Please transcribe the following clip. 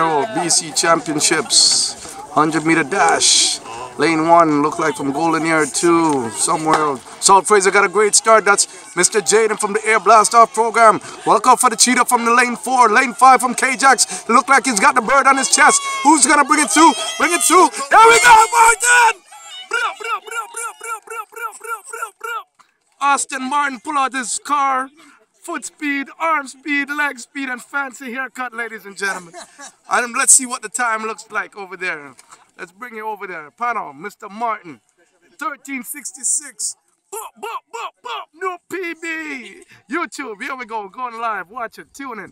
BC Championships. 100 meter dash. Lane 1 look like from Golden Ear 2 somewhere. Salt Fraser got a great start. That's Mr. Jayden from the Airblastoff program. Welcome for the cheetah from the lane 4. Lane 5 from Kajaks. Look like he's got the bird on his chest. Who's gonna bring it through? Bring it through. There we go, Martin! Aston Martin pull out his car. Foot speed, arm speed, leg speed, and fancy haircut, ladies and gentlemen. And let's see what the time looks like over there. Let's bring it over there. Panel, Mr. Martin. 1366. Boop, boop, boop, boop. No PB. YouTube, here we go. Going live. Watch it. Tune in.